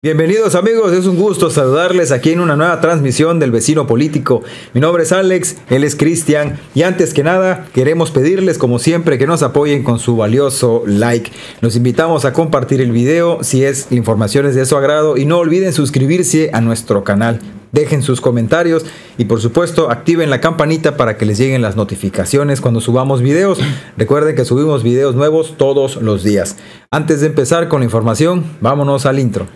Bienvenidos amigos, es un gusto saludarles aquí en una nueva transmisión del vecino político. Mi nombre es Alex, él es Cristian y antes que nada queremos pedirles como siempre que nos apoyen con su valioso like. Nos invitamos a compartir el video si es la información es de su agrado y no olviden suscribirse a nuestro canal. Dejen sus comentarios y por supuesto activen la campanita para que les lleguen las notificaciones cuando subamos videos. Recuerden que subimos videos nuevos todos los días. Antes de empezar con la información, vámonos al intro.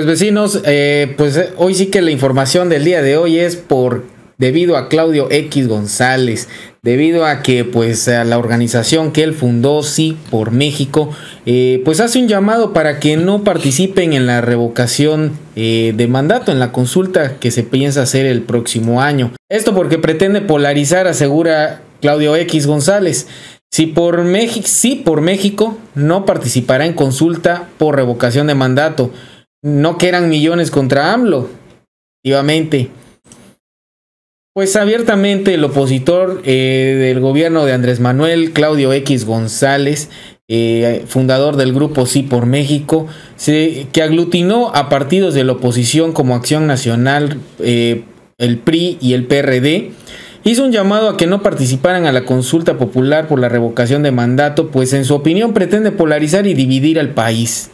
Pues vecinos, eh, pues eh, hoy sí que la información del día de hoy es por debido a Claudio X González, debido a que pues a la organización que él fundó, sí por México, eh, pues hace un llamado para que no participen en la revocación de mandato, en la consulta que se piensa hacer el próximo año. Esto porque pretende polarizar, asegura Claudio X González. Si por México, sí por México no participará en consulta por revocación de mandato no que eran millones contra AMLO, efectivamente. Pues abiertamente el opositor eh, del gobierno de Andrés Manuel, Claudio X González, eh, fundador del grupo Sí por México, que aglutinó a partidos de la oposición como Acción Nacional, eh, el PRI y el PRD, hizo un llamado a que no participaran a la consulta popular por la revocación de mandato, pues en su opinión pretende polarizar y dividir al país.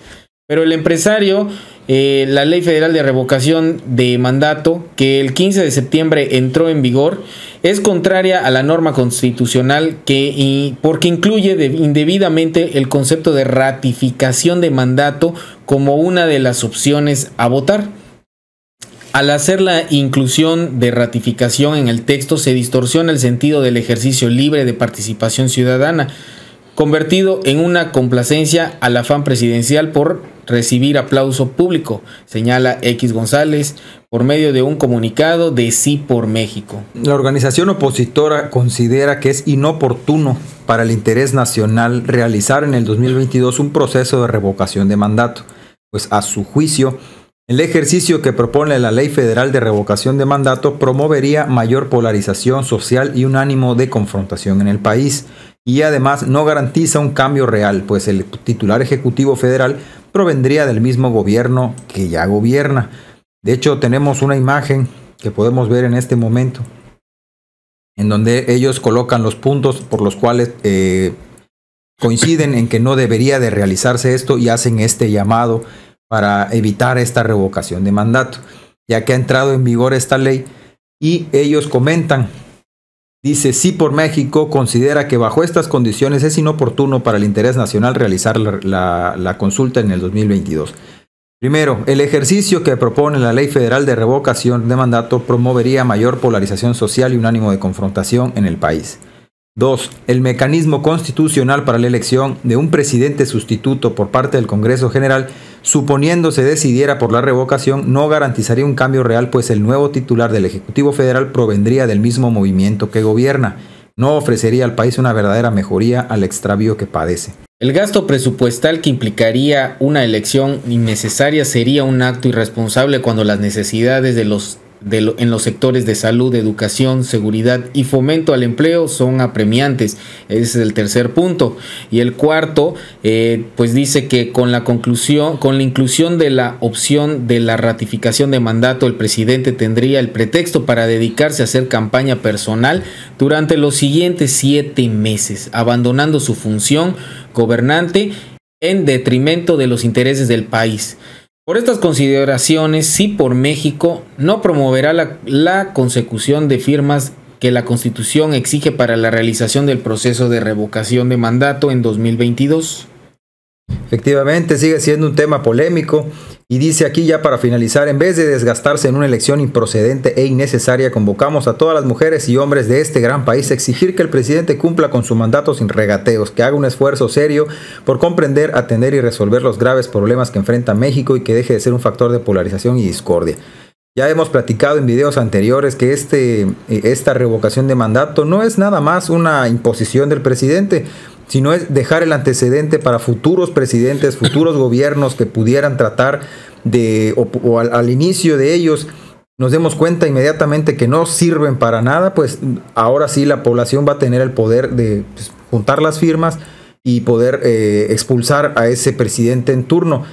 Pero el empresario eh, la Ley Federal de Revocación de Mandato, que el 15 de septiembre entró en vigor, es contraria a la norma constitucional que, porque incluye indebidamente el concepto de ratificación de mandato como una de las opciones a votar. Al hacer la inclusión de ratificación en el texto se distorsiona el sentido del ejercicio libre de participación ciudadana, convertido en una complacencia al afán presidencial por recibir aplauso público, señala X González por medio de un comunicado de Sí por México. La organización opositora considera que es inoportuno para el interés nacional realizar en el 2022 un proceso de revocación de mandato, pues a su juicio el ejercicio que propone la Ley Federal de Revocación de Mandato promovería mayor polarización social y un ánimo de confrontación en el país, y además no garantiza un cambio real, pues el titular ejecutivo federal provendría del mismo gobierno que ya gobierna. De hecho, tenemos una imagen que podemos ver en este momento, en donde ellos colocan los puntos por los cuales eh, coinciden en que no debería de realizarse esto y hacen este llamado para evitar esta revocación de mandato, ya que ha entrado en vigor esta ley y ellos comentan, dice, sí por México considera que bajo estas condiciones es inoportuno para el interés nacional realizar la, consulta en el 2022. Primero, el ejercicio que propone la Ley Federal de Revocación de Mandato promovería mayor polarización social y un ánimo de confrontación en el país. 2. El mecanismo constitucional para la elección de un presidente sustituto por parte del Congreso General, suponiendo se decidiera por la revocación, no garantizaría un cambio real, pues el nuevo titular del Ejecutivo Federal provendría del mismo movimiento que gobierna. No ofrecería al país una verdadera mejoría al extravío que padece. El gasto presupuestal que implicaría una elección innecesaria sería un acto irresponsable cuando las necesidades de los en los sectores de salud, educación, seguridad y fomento al empleo son apremiantes. Ese es el tercer punto. Y el cuarto, eh, pues dice que con la conclusión, con la inclusión de la opción de la ratificación de mandato, el presidente tendría el pretexto para dedicarse a hacer campaña personal durante los siguientes siete meses, abandonando su función gobernante en detrimento de los intereses del país. Por estas consideraciones, sí por México no promoverá la, consecución de firmas que la Constitución exige para la realización del proceso de revocación de mandato en 2022. Efectivamente, sigue siendo un tema polémico y dice aquí ya para finalizar, en vez de desgastarse en una elección improcedente e innecesaria, convocamos a todas las mujeres y hombres de este gran país a exigir que el presidente cumpla con su mandato sin regateos, que haga un esfuerzo serio por comprender, atender y resolver los graves problemas que enfrenta México y que deje de ser un factor de polarización y discordia. Ya hemos platicado en videos anteriores que este, esta revocación de mandato no es nada más una imposición del presidente, sino es dejar el antecedente para futuros presidentes, futuros gobiernos que pudieran tratar de, o, al, inicio de ellos, nos demos cuenta inmediatamente que no sirven para nada, pues ahora sí la población va a tener el poder de pues, juntar las firmas y poder eh, expulsar a ese presidente en turno.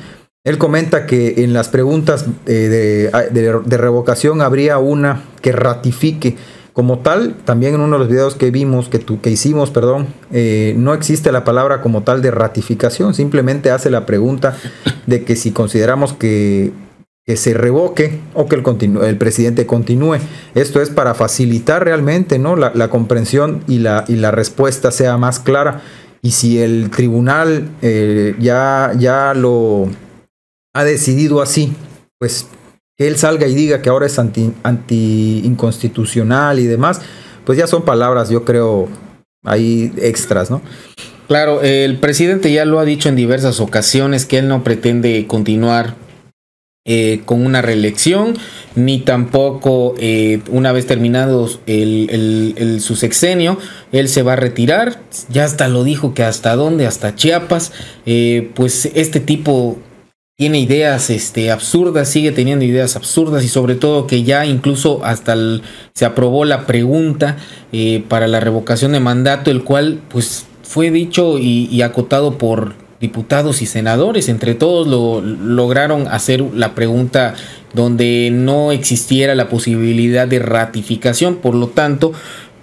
Él comenta que en las preguntas eh, de, revocación habría una que ratifique. Como tal, también en uno de los videos que vimos, que, que hicimos, perdón, eh, no existe la palabra como tal de ratificación, simplemente hace la pregunta de que si consideramos que que se revoque o que el, el, presidente continúe. Esto es para facilitar realmente ¿no? la, comprensión y la, y la, respuesta sea más clara. Y si el tribunal eh, ya, ya lo ha decidido así, pues él salga y diga que ahora es anti, inconstitucional y demás, pues ya son palabras, yo creo, ahí extras, ¿no? Claro, el presidente ya lo ha dicho en diversas ocasiones que él no pretende continuar eh, con una reelección, ni tampoco eh, una vez terminado su sexenio, él se va a retirar, ya hasta lo dijo que hasta dónde, hasta Chiapas, eh, pues este tipo tiene ideas este, absurdas, sigue teniendo ideas absurdas y sobre todo que ya incluso hasta se aprobó la pregunta para la revocación de mandato, el cual pues fue dicho y acotado por diputados y senadores, entre todos lo, lograron hacer la pregunta donde no existiera la posibilidad de ratificación, por lo tanto,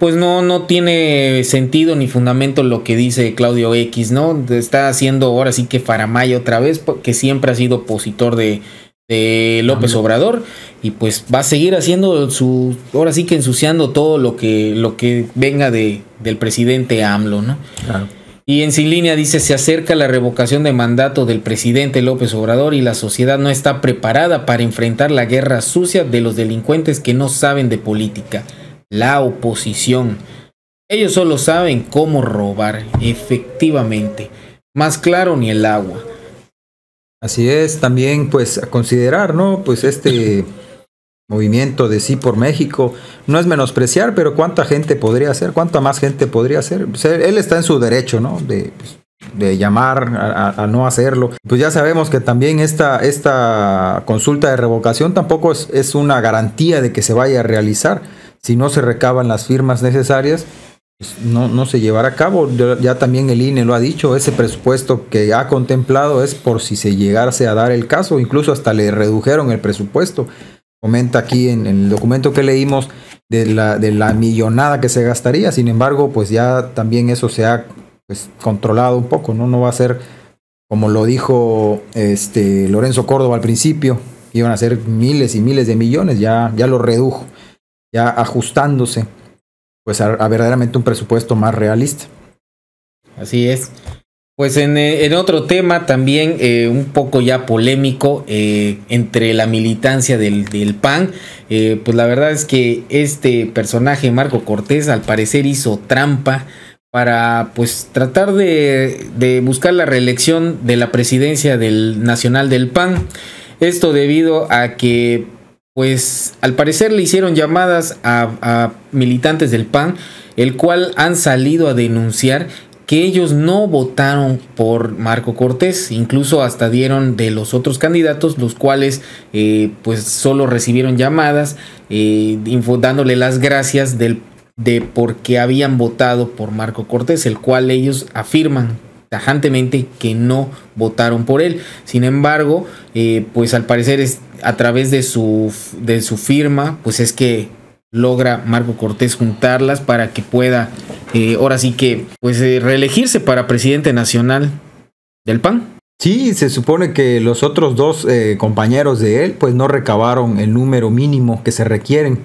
pues no, no tiene sentido ni fundamento lo que dice Claudio X, ¿no? Está haciendo ahora sí que Faramaya otra vez, que siempre ha sido opositor de, de López Obrador y pues va a seguir haciendo su ahora sí que ensuciando todo lo que lo que venga de del presidente AMLO, ¿no? Claro. Y en Sin Línea dice, se acerca la revocación de mandato del presidente López Obrador y la sociedad no está preparada para enfrentar la guerra sucia de los delincuentes que no saben de política, la oposición. Ellos solo saben cómo robar, efectivamente. Más claro ni el agua. Así es, también pues a considerar, ¿no? Pues este movimiento de sí por México. No es menospreciar, pero ¿cuánta gente podría ser? ¿Cuánta más gente podría ser? él está en su derecho, ¿no? De, pues, de llamar a, no hacerlo. Pues ya sabemos que también esta, esta consulta de revocación tampoco es, una garantía de que se vaya a realizar. Si no se recaban las firmas necesarias, pues no, no se llevará a cabo. Ya también el INE lo ha dicho, ese presupuesto que ha contemplado es por si se llegase a dar el caso, incluso hasta le redujeron el presupuesto comenta aquí en, el documento que leímos de la, de la millonada que se gastaría. Sin embargo, pues ya también eso se ha pues, controlado un poco, ¿no? No va a ser como lo dijo este Lorenzo Córdoba al principio, iban a ser miles y miles de millones, ya, ya lo redujo, ya ajustándose pues a verdaderamente un presupuesto más realista. Así es. Pues en, eh, otro tema también eh, un poco ya polémico eh, entre la militancia del, PAN, pues la verdad es que este personaje Marco Cortés al parecer hizo trampa para pues tratar de, de buscar la reelección de la presidencia del nacional del PAN. Esto debido a que pues al parecer le hicieron llamadas a, militantes del PAN, el cual han salido a denunciar que ellos no votaron por Marco Cortés, incluso hasta dieron de los otros candidatos, los cuales eh, pues solo recibieron llamadas eh, dándole las gracias del, de por qué habían votado por Marco Cortés, el cual ellos afirman tajantemente que no votaron por él. Sin embargo, eh, pues al parecer es a través de su, de su firma, pues es que logra Marco Cortés juntarlas para que pueda, eh, ahora sí que, pues eh, reelegirse para presidente nacional del PAN. Sí, se supone que los otros dos compañeros de él, pues no recabaron el número mínimo que se requieren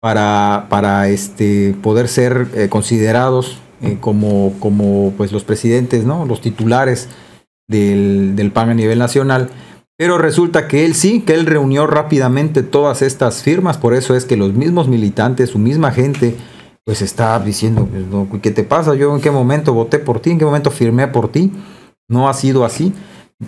para, para este, poder ser considerados como, como pues los presidentes, ¿no? Los titulares del, del PAN a nivel nacional. Pero resulta que él sí, que él reunió rápidamente todas estas firmas, por eso es que los mismos militantes, su misma gente, pues está diciendo, pues, ¿qué te pasa? Yo en qué momento voté por ti, en qué momento firmé por ti. No ha sido así.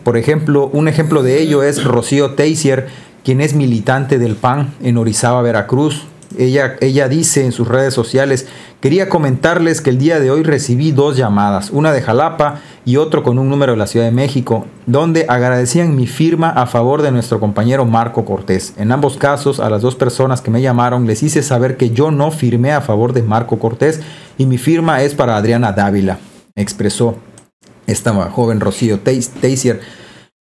Por ejemplo, un ejemplo de ello es Rocío Teisier, quien es militante del PAN en Orizaba, Veracruz. Ella, ella dice en sus redes sociales, quería comentarles que el día de hoy recibí dos llamadas, una de Jalapa y otro con un número de la Ciudad de México, donde agradecían mi firma a favor de nuestro compañero Marco Cortés. En ambos casos, a las dos personas que me llamaron les hice saber que yo no firmé a favor de Marco Cortés y mi firma es para Adriana Dávila, expresó esta joven Rocío Teisier.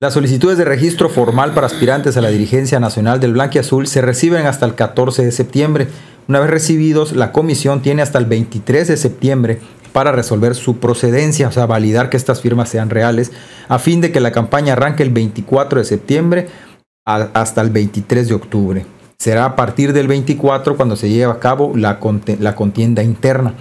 Las solicitudes de registro formal para aspirantes a la dirigencia nacional del Azul se reciben hasta el 14 de septiembre. Una vez recibidos, la comisión tiene hasta el 23 de septiembre para resolver su procedencia, o sea, validar que estas firmas sean reales, a fin de que la campaña arranque el 24 de septiembre hasta el 23 de octubre. Será a partir del 24 cuando se lleve a cabo la, la contienda interna.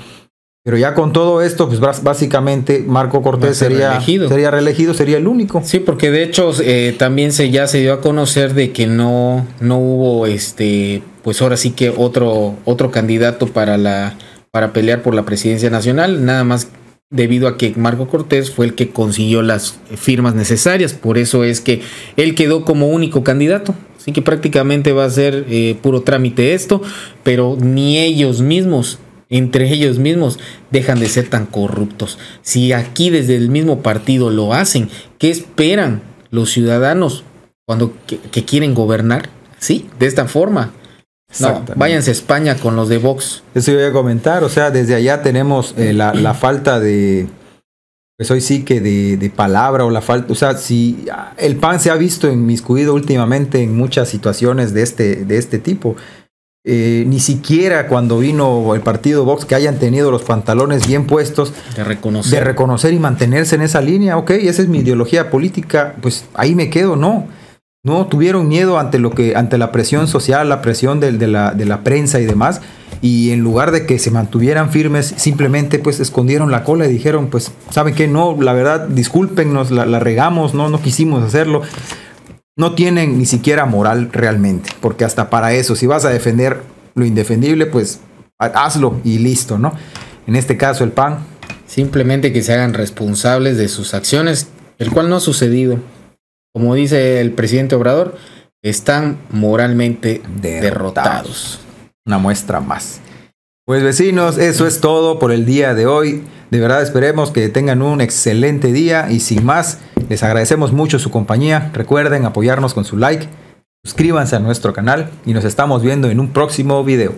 Pero ya con todo esto, pues básicamente Marco Cortés sería reelegido. sería reelegido, sería el único. Sí, porque de hecho eh, también se ya se dio a conocer de que no, no hubo este, pues ahora sí que otro, otro candidato para la, para pelear por la presidencia nacional, nada más debido a que Marco Cortés fue el que consiguió las firmas necesarias, por eso es que él quedó como único candidato. Así que prácticamente va a ser eh, puro trámite esto, pero ni ellos mismos entre ellos mismos dejan de ser tan corruptos. Si aquí desde el mismo partido lo hacen, ¿qué esperan los ciudadanos cuando que, quieren gobernar? Sí, de esta forma. No, váyanse a España con los de Vox. Eso iba a comentar, o sea, desde allá tenemos eh, la, falta de, pues hoy sí que de, de, palabra o la falta, o sea, si el PAN se ha visto inmiscuido últimamente en muchas situaciones de este, de este tipo, eh, ni siquiera cuando vino el partido Vox que hayan tenido los pantalones bien puestos de reconocer. de reconocer y mantenerse en esa línea, ok, esa es mi ideología política, pues ahí me quedo, no. No tuvieron miedo ante lo que, ante la presión social, la presión de, la, de la prensa y demás, y en lugar de que se mantuvieran firmes, simplemente pues escondieron la cola y dijeron, pues, ¿saben qué? No, la verdad, discúlpenos, la, la regamos, no, no quisimos hacerlo no tienen ni siquiera moral realmente, porque hasta para eso, si vas a defender lo indefendible, pues hazlo y listo, ¿no? En este caso, el PAN. Simplemente que se hagan responsables de sus acciones, el cual no ha sucedido. Como dice el presidente Obrador, están moralmente derrotados. Una muestra más. Pues vecinos, eso es todo por el día de hoy. De verdad esperemos que tengan un excelente día y sin más, les agradecemos mucho su compañía. Recuerden apoyarnos con su like, suscríbanse a nuestro canal y nos estamos viendo en un próximo video.